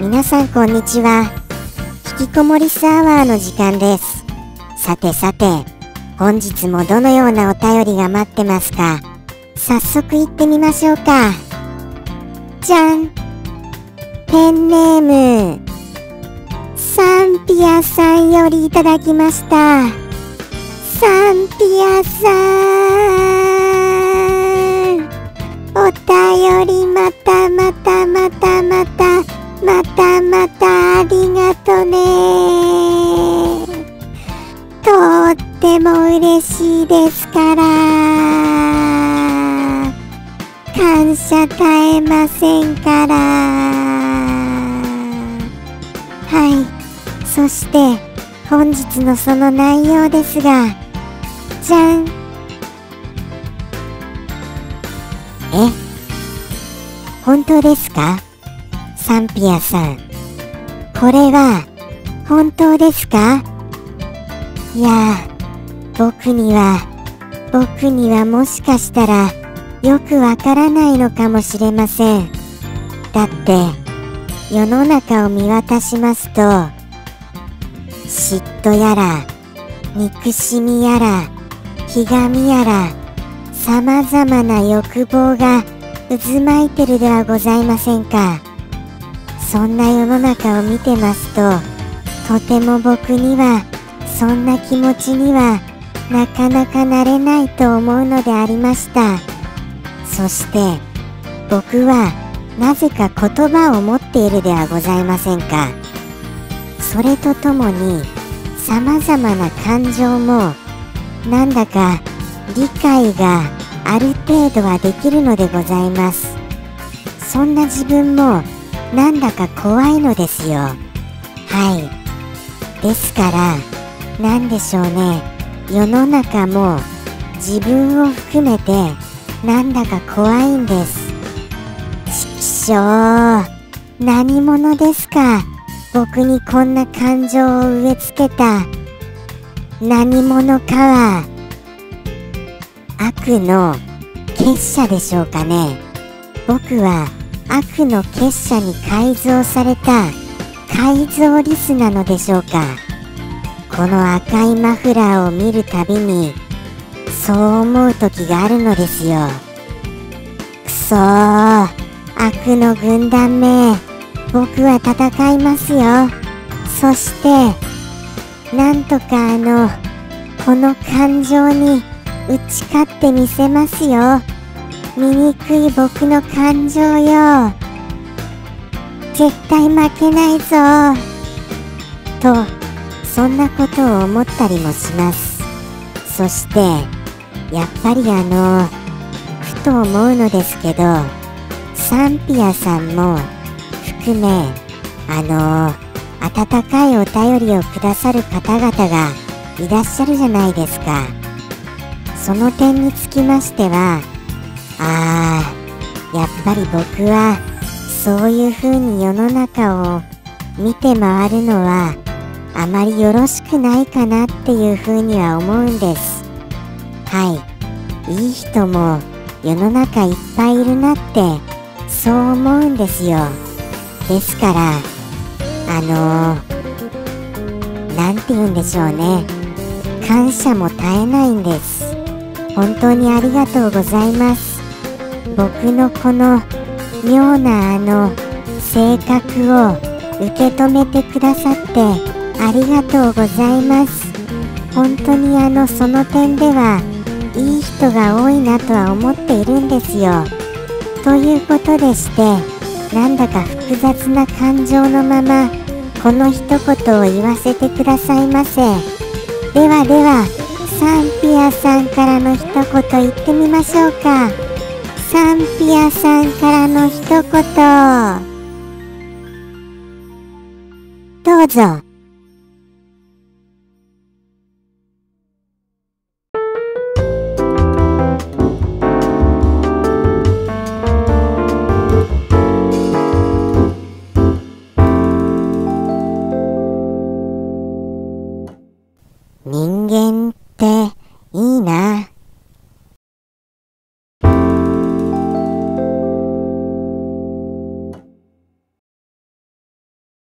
皆さんこんにちは。引きこもりスアワーの時間です。さてさて本日もどのようなお便りが待ってますか？早速行ってみましょうか。じゃん。ペンネームサンピアさんよりいただきました。サンピアさん。あとね。とっても嬉しいですから。感謝絶えませんから。はい。そして本日のその内容ですがじゃん。え？本当ですか？サンピアさん。これは本当ですか？いや僕には僕にはもしかしたらよくわからないのかもしれません。だって世の中を見渡しますと嫉妬やら憎しみやらひがみやらさまざまな欲望が渦巻いてるではございませんか。そんな世の中を見てますととても僕にはそんな気持ちにはなかなかなれないと思うのでありました。そして僕はなぜか言葉を持っているではございませんか。それとともにさまざまな感情もなんだか理解がある程度はできるのでございます。そんな自分もなんだか怖いのですよ。はい。ですから何でしょうね。世の中も自分を含めてなんだか怖いんです。ちくしょう何者ですか？僕にこんな感情を植え付けた。何者かは悪の結社でしょうかね。僕は悪の結社に改造された改造リスなのでしょうか。この赤いマフラーを見るたびにそう思う時があるのですよ。くそー悪の軍団め僕は戦いますよ。そしてなんとかあのこの感情に打ち勝ってみせますよ。醜い僕の感情よ。絶対負けないぞ。とそんなことを思ったりもします。そしてやっぱりあのふと思うのですけどサンピアさんも含めあの温かいお便りをくださる方々がいらっしゃるじゃないですか。その点につきましてはああやっぱり僕はそういう風に世の中を見て回るのはあまりよろしくないかなっていう風には思うんです。はい。いい人も世の中いっぱいいるなってそう思うんですよ。ですからあのー、なんて言うんでしょうね。感謝も絶えないんです。本当にありがとうございます。僕のこの妙なあの性格を受け止めてくださってありがとうございます。本当にあのその点ではいい人が多いなとは思っているんですよ。ということでしてなんだか複雑な感情のままこの一言を言わせてくださいませ。ではではサンピアさんからの一言言ってみましょうか。サンピアさんからの一言どうぞ。